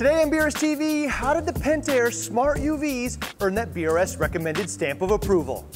Today on BRS TV, how did the Pentair Smart UVs earn that BRS recommended stamp of approval?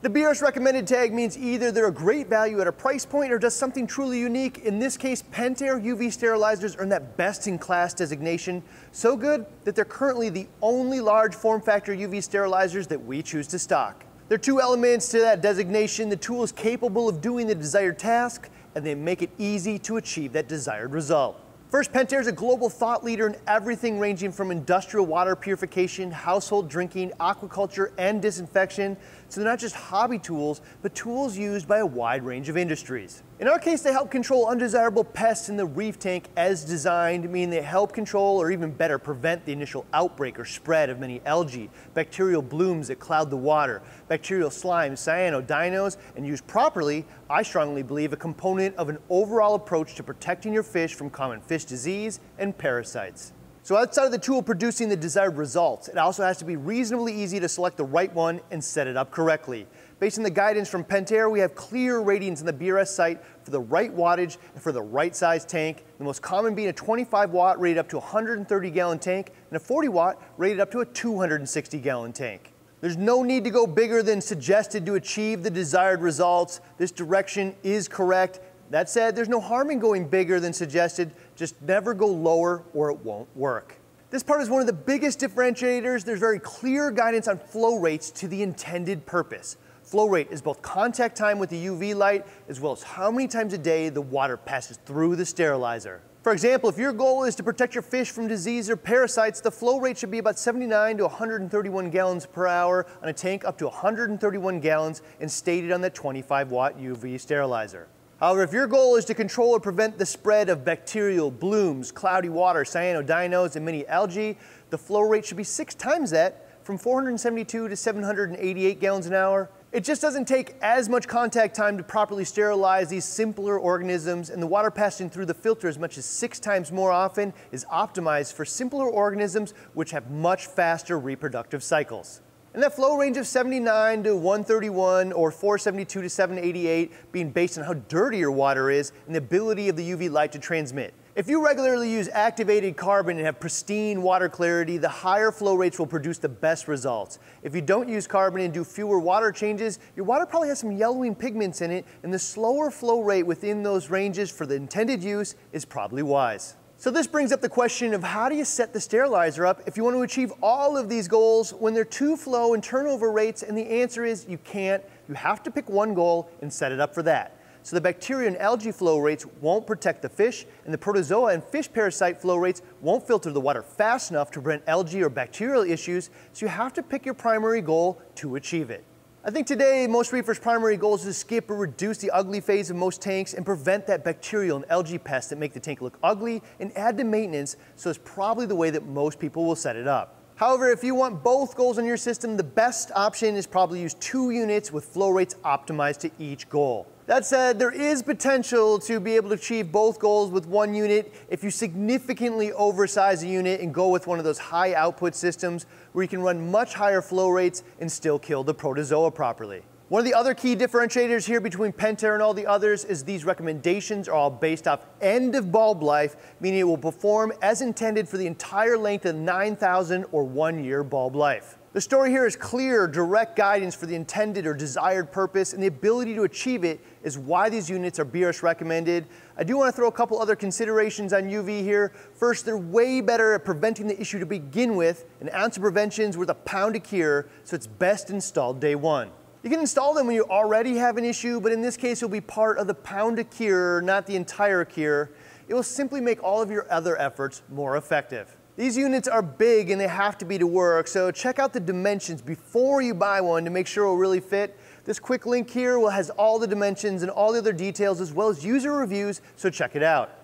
The BRS recommended tag means either they're a great value at a price point or does something truly unique. In this case, Pentair UV sterilizers earn that best in class designation. So good that they're currently the only large form factor UV sterilizers that we choose to stock. There are two elements to that designation. The tool is capable of doing the desired task and they make it easy to achieve that desired result. First, Pentair is a global thought leader in everything ranging from industrial water purification, household drinking, aquaculture, and disinfection. So they're not just hobby tools, but tools used by a wide range of industries. In our case, they help control undesirable pests in the reef tank as designed, meaning they help control or even better prevent the initial outbreak or spread of many algae, bacterial blooms that cloud the water, bacterial slimes, cyanodinos, and used properly, I strongly believe a component of an overall approach to protecting your fish from common fish disease and parasites. So outside of the tool producing the desired results, it also has to be reasonably easy to select the right one and set it up correctly. Based on the guidance from Pentair, we have clear ratings on the BRS site for the right wattage and for the right size tank. The most common being a 25 watt rated up to 130 gallon tank and a 40 watt rated up to a 260 gallon tank. There's no need to go bigger than suggested to achieve the desired results. This direction is correct that said, there's no harm in going bigger than suggested, just never go lower or it won't work. This part is one of the biggest differentiators. There's very clear guidance on flow rates to the intended purpose. Flow rate is both contact time with the UV light as well as how many times a day the water passes through the sterilizer. For example, if your goal is to protect your fish from disease or parasites, the flow rate should be about 79 to 131 gallons per hour on a tank up to 131 gallons and stated on the 25 watt UV sterilizer. However, if your goal is to control or prevent the spread of bacterial blooms, cloudy water, cyanodinos, and many algae, the flow rate should be six times that, from 472 to 788 gallons an hour. It just doesn't take as much contact time to properly sterilize these simpler organisms, and the water passing through the filter as much as six times more often is optimized for simpler organisms which have much faster reproductive cycles. And that flow range of 79 to 131 or 472 to 788 being based on how dirty your water is and the ability of the UV light to transmit. If you regularly use activated carbon and have pristine water clarity, the higher flow rates will produce the best results. If you don't use carbon and do fewer water changes, your water probably has some yellowing pigments in it, and the slower flow rate within those ranges for the intended use is probably wise. So this brings up the question of how do you set the sterilizer up if you want to achieve all of these goals when they're two flow and turnover rates? And the answer is you can't. You have to pick one goal and set it up for that. So the bacteria and algae flow rates won't protect the fish, and the protozoa and fish parasite flow rates won't filter the water fast enough to prevent algae or bacterial issues, so you have to pick your primary goal to achieve it. I think today most reefers' primary goal is to skip or reduce the ugly phase of most tanks and prevent that bacterial and algae pests that make the tank look ugly and add to maintenance, so it's probably the way that most people will set it up. However, if you want both goals in your system, the best option is probably use two units with flow rates optimized to each goal. That said, there is potential to be able to achieve both goals with one unit if you significantly oversize a unit and go with one of those high output systems where you can run much higher flow rates and still kill the protozoa properly. One of the other key differentiators here between Pentair and all the others is these recommendations are all based off end of bulb life, meaning it will perform as intended for the entire length of 9,000 or one year bulb life. The story here is clear, direct guidance for the intended or desired purpose, and the ability to achieve it is why these units are BRS recommended. I do want to throw a couple other considerations on UV here. First, they're way better at preventing the issue to begin with. An ounce of prevention is worth a pound of cure, so it's best installed day one. You can install them when you already have an issue, but in this case, it'll be part of the pound of cure, not the entire cure. It will simply make all of your other efforts more effective. These units are big and they have to be to work, so check out the dimensions before you buy one to make sure it will really fit. This quick link here will has all the dimensions and all the other details as well as user reviews, so check it out.